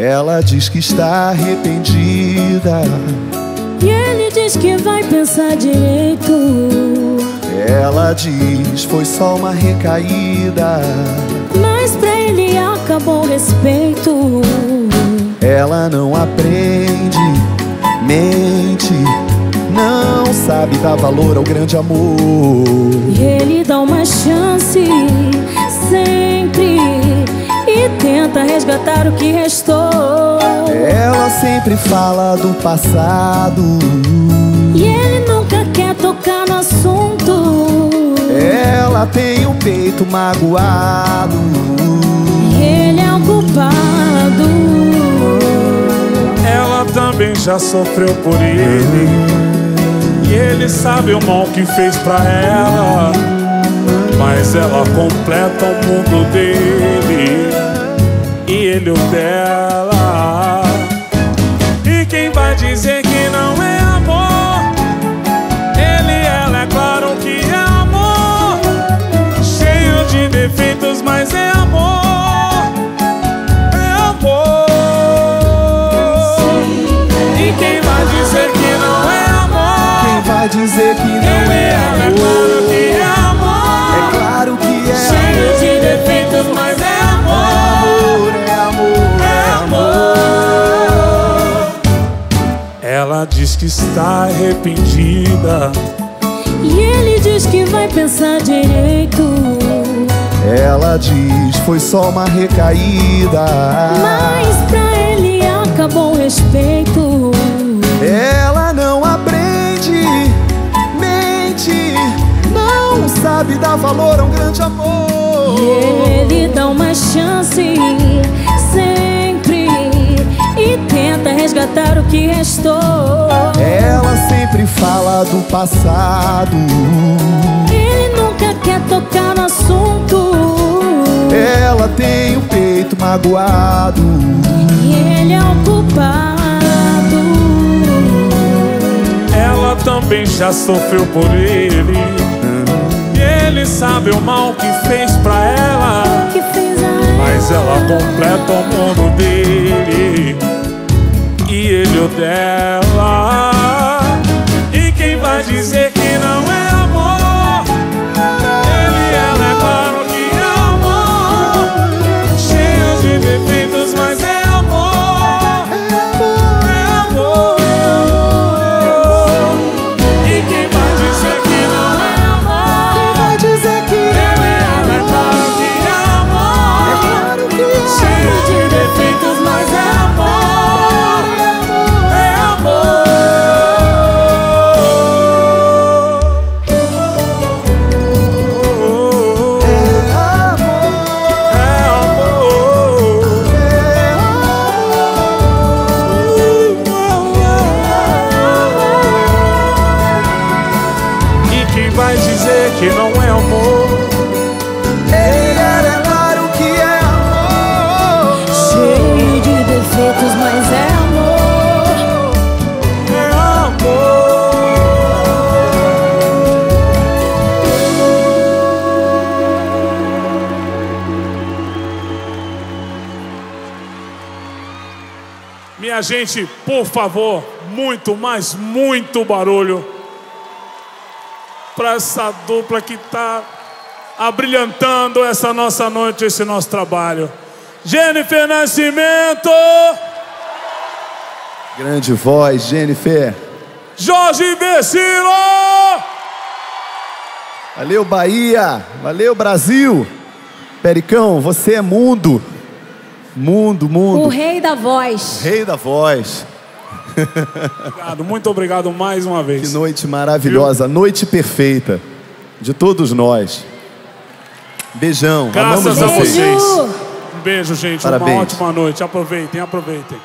Ela diz que está arrependida. E ele diz que vai pensar direito. Ela diz foi só uma recaída. Mas pra ele acabou o respeito. Ela não aprende, mente, não sabe dar valor ao grande amor. E ele dá uma chance tenta resgatar o que restou. Ela sempre fala do passado. E ele nunca quer tocar no assunto. Ela tem o peito magoado. E ele é o culpado. Ela também já sofreu por ele. E ele sabe o mal que fez pra ela. Mas ela completa o mundo dele. E dela. E quem vai dizer que não é amor? Ele e ela, é claro que é amor. Cheio de defeitos, mas é amor. É amor. E quem vai dizer que não é amor? Quem vai dizer que não Ele é ela, é amor? claro diz que está arrependida. E ele diz que vai pensar direito. Ela diz foi só uma recaída. Mas pra ele acabou o respeito. Ela não aprende, mente, não sabe dar valor a um grande amor. E ele dá uma chance e tenta resgatar o que restou. Ela sempre fala do passado. Ele nunca quer tocar no assunto. Ela tem o peito magoado. E ele é o culpado. Ela também já sofreu por ele. E ele sabe o mal que fez pra ela. Que fez a Mas ela completa o mundo dele E ele o dela que não é amor? Ele era, é claro que é amor. cheio de defeitos, mas é amor. É amor. Minha gente, por favor, muito, mas muito barulho para essa dupla que está abrilhantando essa nossa noite, esse nosso trabalho. Jennifer Nascimento, Grande voz, Jennifer. Jorge Versilo. Valeu, Bahia. Valeu, Brasil. Pericão, você é mundo. Mundo, mundo. O rei da voz. Rei da voz. Obrigado, muito obrigado mais uma Que vez. noite maravilhosa. Noite perfeita. De todos nós. Beijão. Graças Amamos a vocês. vocês. Beijo. Um beijo, gente. Parabéns. Uma ótima noite. Aproveitem, aproveitem.